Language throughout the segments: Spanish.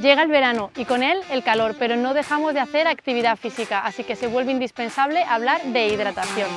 Llega el verano y con él el calor, pero no dejamos de hacer actividad física, así que se vuelve indispensable hablar de hidratación.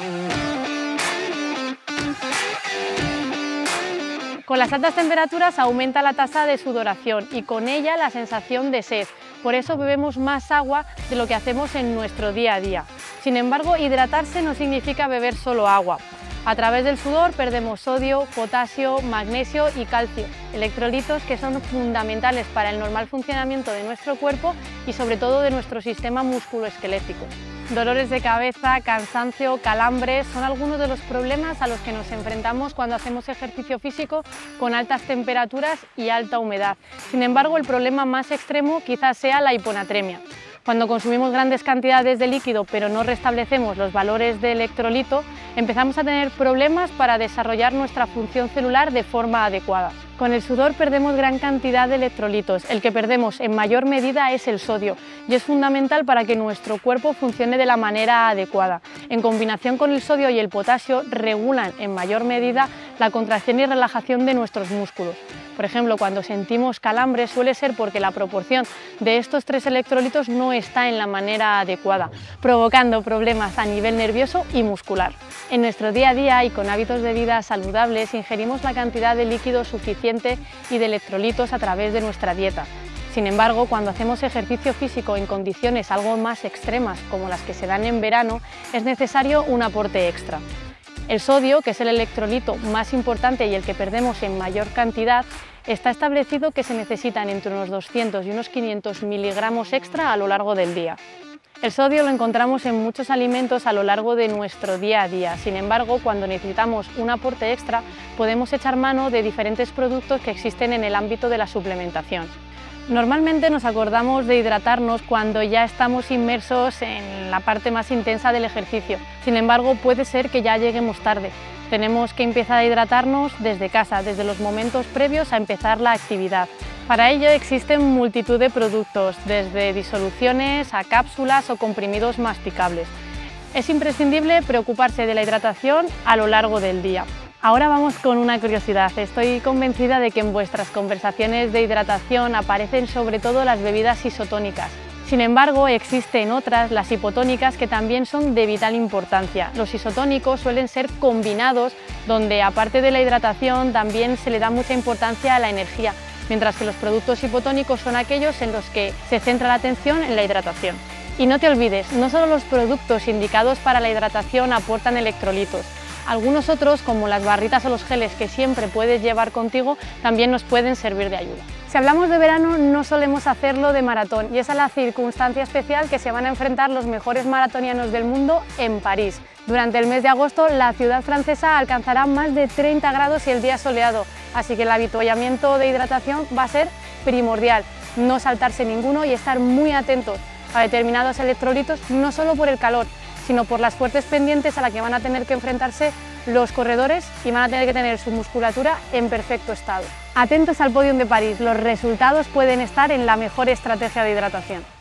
Con las altas temperaturas aumenta la tasa de sudoración y con ella la sensación de sed. Por eso bebemos más agua de lo que hacemos en nuestro día a día. Sin embargo, hidratarse no significa beber solo agua. A través del sudor perdemos sodio, potasio, magnesio y calcio, electrolitos que son fundamentales para el normal funcionamiento de nuestro cuerpo y sobre todo de nuestro sistema musculoesquelético. Dolores de cabeza, cansancio, calambres son algunos de los problemas a los que nos enfrentamos cuando hacemos ejercicio físico con altas temperaturas y alta humedad. Sin embargo, el problema más extremo quizás sea la hiponatremia. Cuando consumimos grandes cantidades de líquido pero no restablecemos los valores de electrolito, empezamos a tener problemas para desarrollar nuestra función celular de forma adecuada. Con el sudor perdemos gran cantidad de electrolitos, el que perdemos en mayor medida es el sodio y es fundamental para que nuestro cuerpo funcione de la manera adecuada. En combinación con el sodio y el potasio regulan en mayor medida la contracción y relajación de nuestros músculos. Por ejemplo, cuando sentimos calambres suele ser porque la proporción de estos tres electrolitos no está en la manera adecuada, provocando problemas a nivel nervioso y muscular. En nuestro día a día y con hábitos de vida saludables ingerimos la cantidad de líquido suficiente y de electrolitos a través de nuestra dieta. Sin embargo, cuando hacemos ejercicio físico en condiciones algo más extremas como las que se dan en verano, es necesario un aporte extra. El sodio, que es el electrolito más importante y el que perdemos en mayor cantidad, Está establecido que se necesitan entre unos 200 y unos 500 miligramos extra a lo largo del día. El sodio lo encontramos en muchos alimentos a lo largo de nuestro día a día. Sin embargo, cuando necesitamos un aporte extra, podemos echar mano de diferentes productos que existen en el ámbito de la suplementación. Normalmente nos acordamos de hidratarnos cuando ya estamos inmersos en la parte más intensa del ejercicio. Sin embargo, puede ser que ya lleguemos tarde. Tenemos que empezar a hidratarnos desde casa, desde los momentos previos a empezar la actividad. Para ello existen multitud de productos, desde disoluciones a cápsulas o comprimidos masticables. Es imprescindible preocuparse de la hidratación a lo largo del día. Ahora vamos con una curiosidad. Estoy convencida de que en vuestras conversaciones de hidratación aparecen sobre todo las bebidas isotónicas. Sin embargo, existen otras, las hipotónicas, que también son de vital importancia. Los isotónicos suelen ser combinados, donde aparte de la hidratación también se le da mucha importancia a la energía, mientras que los productos hipotónicos son aquellos en los que se centra la atención en la hidratación. Y no te olvides, no solo los productos indicados para la hidratación aportan electrolitos, algunos otros, como las barritas o los geles que siempre puedes llevar contigo, también nos pueden servir de ayuda. Si hablamos de verano, no solemos hacerlo de maratón y esa es la circunstancia especial que se van a enfrentar los mejores maratonianos del mundo en París. Durante el mes de agosto, la ciudad francesa alcanzará más de 30 grados y el día soleado, así que el habituallamiento de hidratación va a ser primordial. No saltarse ninguno y estar muy atentos a determinados electrolitos, no solo por el calor, sino por las fuertes pendientes a las que van a tener que enfrentarse los corredores y van a tener que tener su musculatura en perfecto estado. Atentos al podium de París, los resultados pueden estar en la mejor estrategia de hidratación.